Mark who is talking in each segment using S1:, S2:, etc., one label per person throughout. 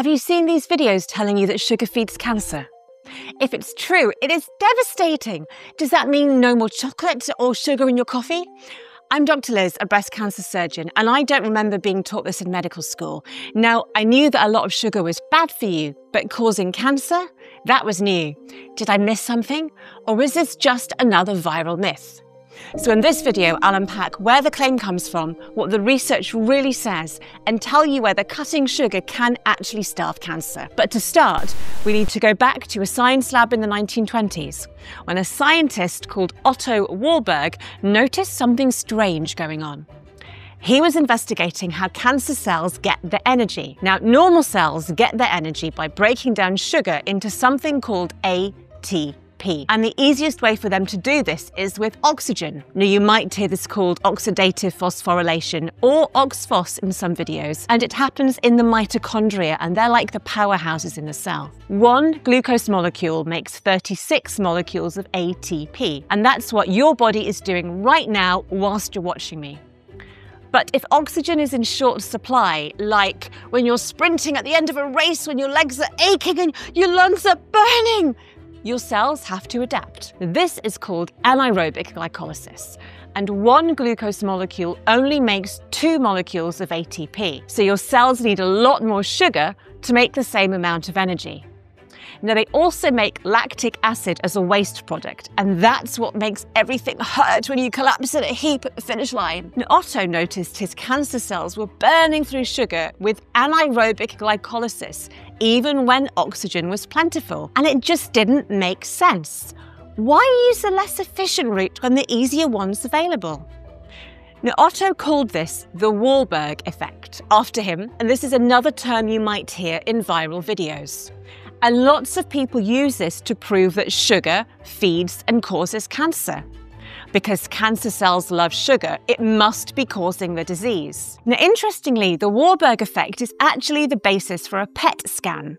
S1: Have you seen these videos telling you that sugar feeds cancer? If it's true, it is devastating. Does that mean no more chocolate or sugar in your coffee? I'm Dr. Liz, a breast cancer surgeon, and I don't remember being taught this in medical school. Now, I knew that a lot of sugar was bad for you, but causing cancer? That was new. Did I miss something? Or is this just another viral myth? So in this video, I'll unpack where the claim comes from, what the research really says, and tell you whether cutting sugar can actually starve cancer. But to start, we need to go back to a science lab in the 1920s, when a scientist called Otto Warburg noticed something strange going on. He was investigating how cancer cells get their energy. Now, normal cells get their energy by breaking down sugar into something called ATP. And the easiest way for them to do this is with oxygen. Now, you might hear this called oxidative phosphorylation or OXPHOS in some videos, and it happens in the mitochondria, and they're like the powerhouses in the cell. One glucose molecule makes 36 molecules of ATP, and that's what your body is doing right now whilst you're watching me. But if oxygen is in short supply, like when you're sprinting at the end of a race when your legs are aching and your lungs are burning, your cells have to adapt. This is called anaerobic glycolysis. And one glucose molecule only makes two molecules of ATP. So your cells need a lot more sugar to make the same amount of energy. Now, they also make lactic acid as a waste product, and that's what makes everything hurt when you collapse in a heap at the finish line. Otto noticed his cancer cells were burning through sugar with anaerobic glycolysis, even when oxygen was plentiful, and it just didn't make sense. Why use the less efficient route when the easier one's available? Now, Otto called this the Warburg effect, after him, and this is another term you might hear in viral videos. And lots of people use this to prove that sugar feeds and causes cancer. Because cancer cells love sugar, it must be causing the disease. Now, interestingly, the Warburg effect is actually the basis for a PET scan.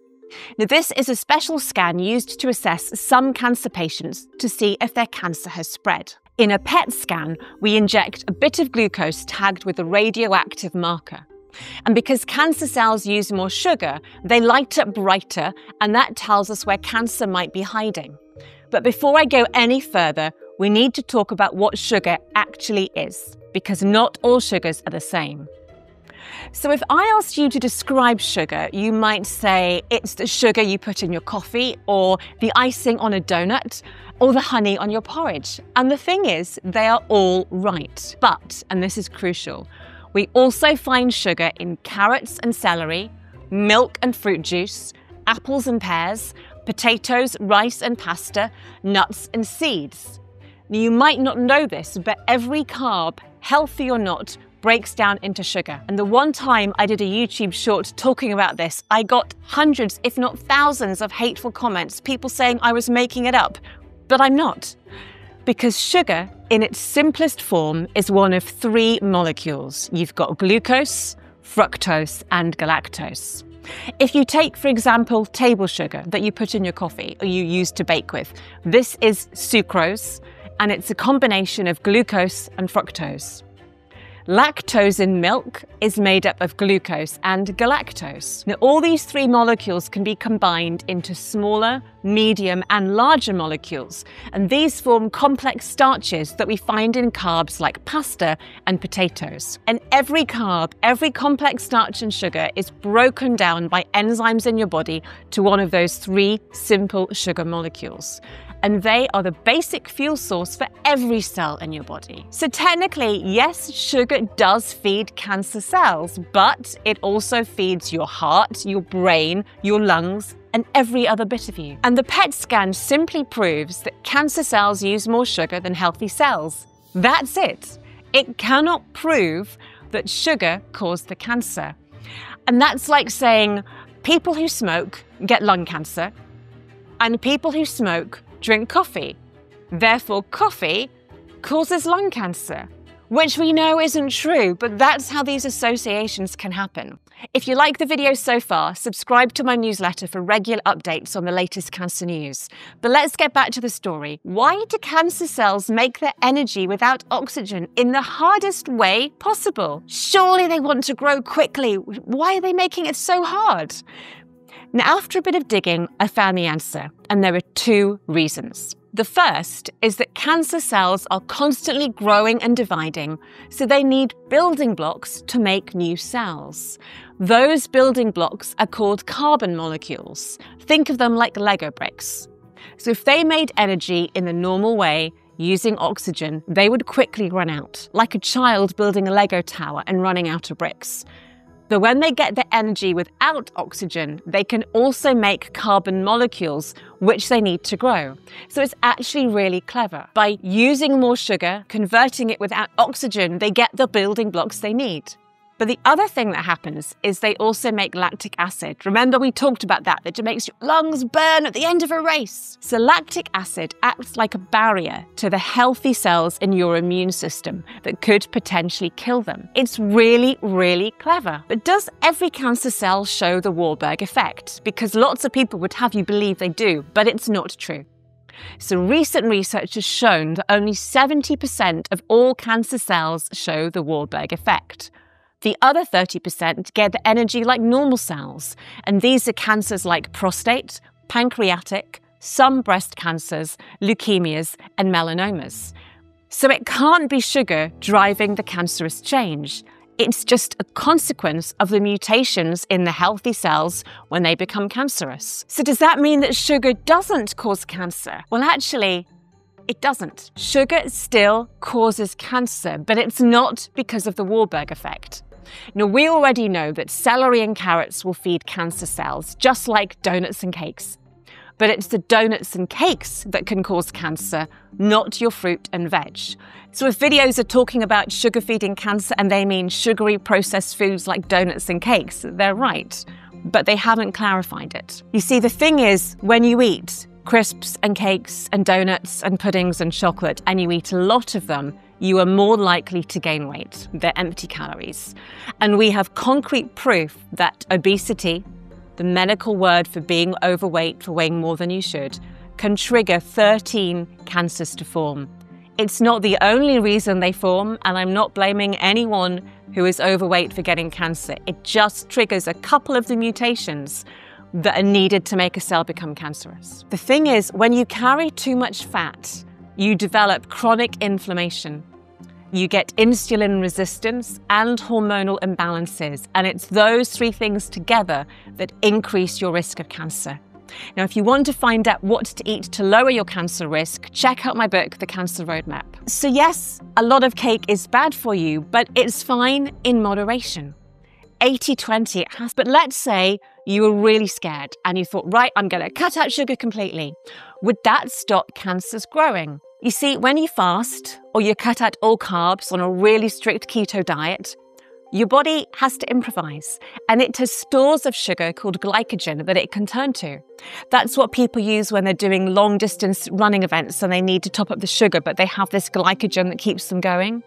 S1: Now, this is a special scan used to assess some cancer patients to see if their cancer has spread. In a PET scan, we inject a bit of glucose tagged with a radioactive marker. And because cancer cells use more sugar, they light up brighter, and that tells us where cancer might be hiding. But before I go any further, we need to talk about what sugar actually is, because not all sugars are the same. So, if I asked you to describe sugar, you might say it's the sugar you put in your coffee, or the icing on a donut, or the honey on your porridge. And the thing is, they are all right. But, and this is crucial, we also find sugar in carrots and celery, milk and fruit juice, apples and pears, potatoes, rice and pasta, nuts and seeds. Now, you might not know this, but every carb, healthy or not, breaks down into sugar. And the one time I did a YouTube short talking about this, I got hundreds, if not thousands, of hateful comments, people saying I was making it up. But I'm not. Because sugar, in its simplest form, is one of three molecules. You've got glucose, fructose, and galactose. If you take, for example, table sugar that you put in your coffee or you use to bake with, this is sucrose, and it's a combination of glucose and fructose. Lactose in milk is made up of glucose and galactose. Now, all these three molecules can be combined into smaller, medium, and larger molecules, and these form complex starches that we find in carbs like pasta and potatoes. And every carb, every complex starch and sugar is broken down by enzymes in your body to one of those three simple sugar molecules and they are the basic fuel source for every cell in your body. So, technically, yes, sugar does feed cancer cells, but it also feeds your heart, your brain, your lungs, and every other bit of you. And the PET scan simply proves that cancer cells use more sugar than healthy cells. That's it. It cannot prove that sugar caused the cancer. And that's like saying people who smoke get lung cancer, and people who smoke drink coffee. Therefore, coffee causes lung cancer, which we know isn't true, but that's how these associations can happen. If you like the video so far, subscribe to my newsletter for regular updates on the latest cancer news. But let's get back to the story. Why do cancer cells make their energy without oxygen in the hardest way possible? Surely they want to grow quickly. Why are they making it so hard? Now, after a bit of digging, I found the answer, and there are two reasons. The first is that cancer cells are constantly growing and dividing, so they need building blocks to make new cells. Those building blocks are called carbon molecules. Think of them like Lego bricks. So if they made energy in the normal way, using oxygen, they would quickly run out, like a child building a Lego tower and running out of bricks. But when they get the energy without oxygen, they can also make carbon molecules, which they need to grow. So it's actually really clever. By using more sugar, converting it without oxygen, they get the building blocks they need. But the other thing that happens is they also make lactic acid. Remember, we talked about that, that it makes your lungs burn at the end of a race. So, lactic acid acts like a barrier to the healthy cells in your immune system that could potentially kill them. It's really, really clever. But does every cancer cell show the Warburg effect? Because lots of people would have you believe they do, but it's not true. So, recent research has shown that only 70% of all cancer cells show the Warburg effect. The other 30% get the energy like normal cells, and these are cancers like prostate, pancreatic, some breast cancers, leukemias, and melanomas. So it can't be sugar driving the cancerous change. It's just a consequence of the mutations in the healthy cells when they become cancerous. So, does that mean that sugar doesn't cause cancer? Well, actually, it doesn't. Sugar still causes cancer, but it's not because of the Warburg effect. Now, we already know that celery and carrots will feed cancer cells, just like donuts and cakes. But it's the donuts and cakes that can cause cancer, not your fruit and veg. So, if videos are talking about sugar feeding cancer and they mean sugary processed foods like donuts and cakes, they're right. But they haven't clarified it. You see, the thing is, when you eat crisps and cakes and donuts and puddings and chocolate, and you eat a lot of them, you are more likely to gain weight. They're empty calories. And we have concrete proof that obesity, the medical word for being overweight, for weighing more than you should, can trigger 13 cancers to form. It's not the only reason they form, and I'm not blaming anyone who is overweight for getting cancer. It just triggers a couple of the mutations that are needed to make a cell become cancerous. The thing is, when you carry too much fat, you develop chronic inflammation you get insulin resistance and hormonal imbalances. And it's those three things together that increase your risk of cancer. Now, if you want to find out what to eat to lower your cancer risk, check out my book, The Cancer Roadmap. So, yes, a lot of cake is bad for you, but it's fine in moderation. 80 20 it has. But let's say you were really scared and you thought, right, I'm going to cut out sugar completely. Would that stop cancers growing? You see, when you fast or you cut out all carbs on a really strict keto diet, your body has to improvise and it has stores of sugar called glycogen that it can turn to. That's what people use when they're doing long distance running events and they need to top up the sugar, but they have this glycogen that keeps them going.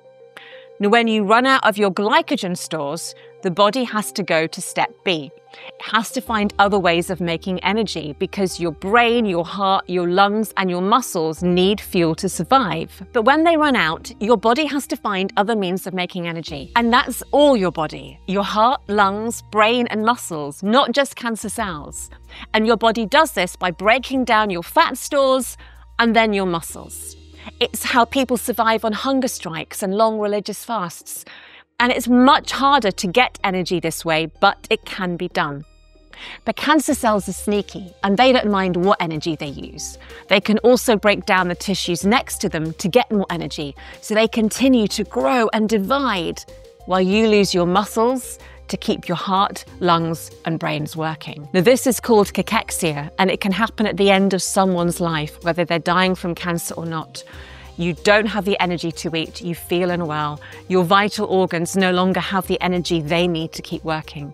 S1: Now, when you run out of your glycogen stores, the body has to go to step B. It has to find other ways of making energy because your brain, your heart, your lungs, and your muscles need fuel to survive. But when they run out, your body has to find other means of making energy. And that's all your body your heart, lungs, brain, and muscles, not just cancer cells. And your body does this by breaking down your fat stores and then your muscles. It's how people survive on hunger strikes and long religious fasts. And it's much harder to get energy this way, but it can be done. But cancer cells are sneaky and they don't mind what energy they use. They can also break down the tissues next to them to get more energy, so they continue to grow and divide while you lose your muscles to keep your heart, lungs, and brains working. Now, this is called cachexia, and it can happen at the end of someone's life, whether they're dying from cancer or not. You don't have the energy to eat, you feel unwell, your vital organs no longer have the energy they need to keep working.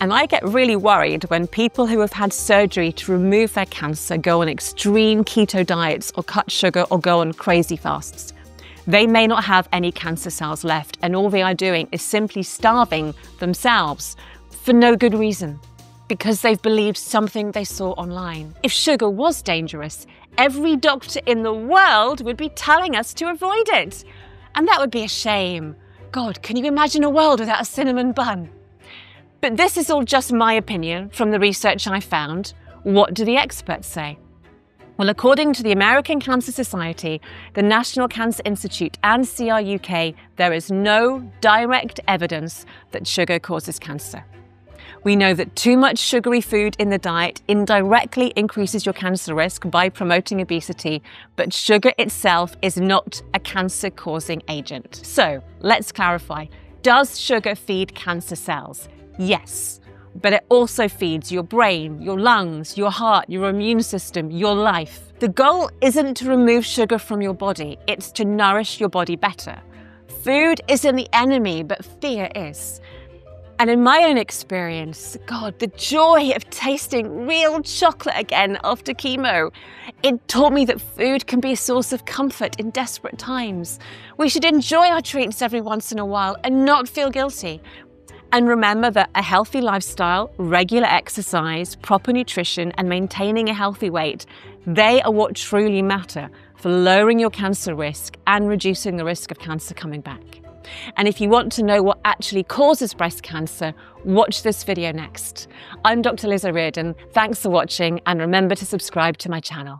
S1: And I get really worried when people who have had surgery to remove their cancer go on extreme keto diets or cut sugar or go on crazy fasts. They may not have any cancer cells left, and all they are doing is simply starving themselves for no good reason because they've believed something they saw online. If sugar was dangerous, every doctor in the world would be telling us to avoid it. And that would be a shame. God, can you imagine a world without a cinnamon bun? But this is all just my opinion from the research I found. What do the experts say? Well, according to the American Cancer Society, the National Cancer Institute, and CRUK, there is no direct evidence that sugar causes cancer. We know that too much sugary food in the diet indirectly increases your cancer risk by promoting obesity, but sugar itself is not a cancer causing agent. So let's clarify Does sugar feed cancer cells? Yes but it also feeds your brain, your lungs, your heart, your immune system, your life. The goal isn't to remove sugar from your body, it's to nourish your body better. Food isn't the enemy, but fear is. And in my own experience, God, the joy of tasting real chocolate again after chemo, it taught me that food can be a source of comfort in desperate times. We should enjoy our treats every once in a while and not feel guilty. And remember that a healthy lifestyle, regular exercise, proper nutrition, and maintaining a healthy weight, they are what truly matter for lowering your cancer risk and reducing the risk of cancer coming back. And if you want to know what actually causes breast cancer, watch this video next. I'm Dr. Liz O'Riordan. Thanks for watching and remember to subscribe to my channel.